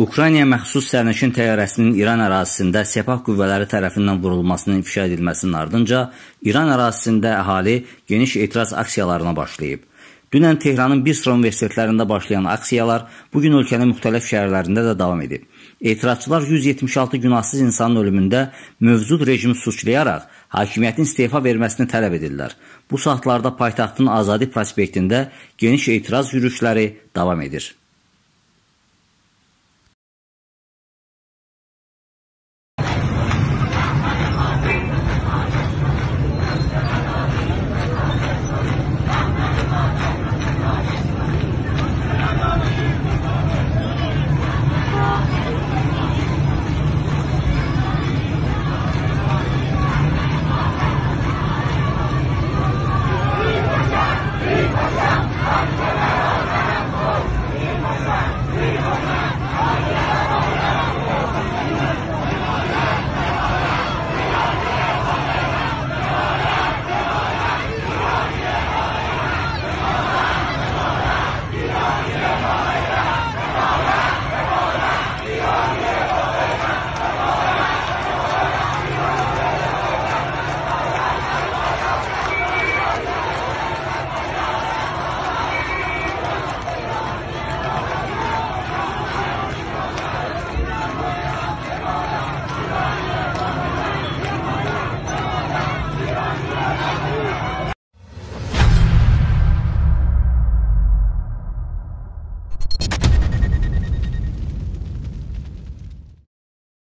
Ukraynaya məxsus sərnişin təyyarəsinin İran ərazisində Sepah qüvvələri tərəfindən vurulmasının ifşa edilməsinin ardınca İran ərazisində əhali geniş etiraz aksiyalarına başlayıb. Dünən Tehranın bir sıra universitetlərində başlayan aksiyalar bugün ölkənin müxtəlif şəhərlərində də davam edib. Etirazçılar 176 günahsız insanın ölümündə mövcud rejimi suçlayaraq hakimiyyətin istefa verməsini tələb edirlər. Bu saatlarda paytaxtın Azadi prospektində geniş etiraz yürüşləri davam edir.